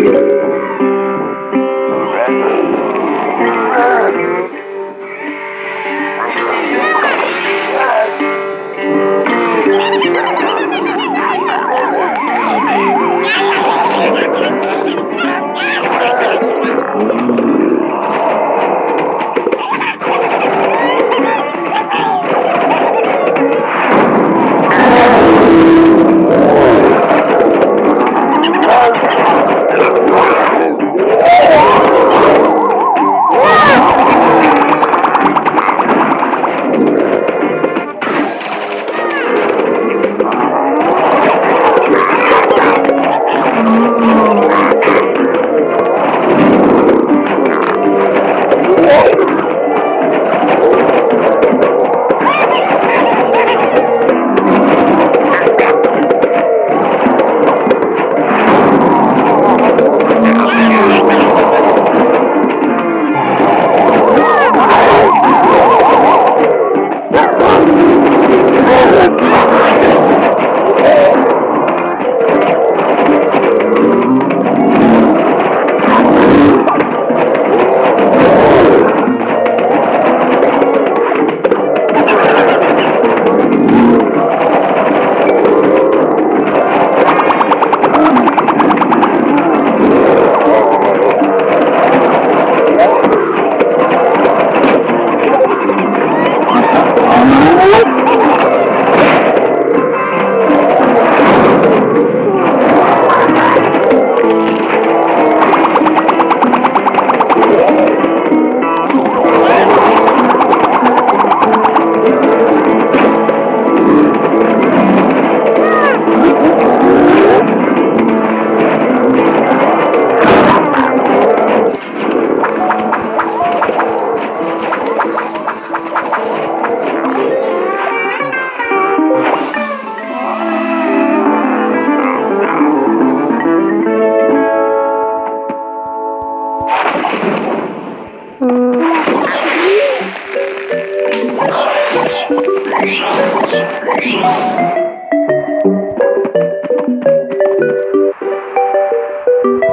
you. 行，来行，来行，来。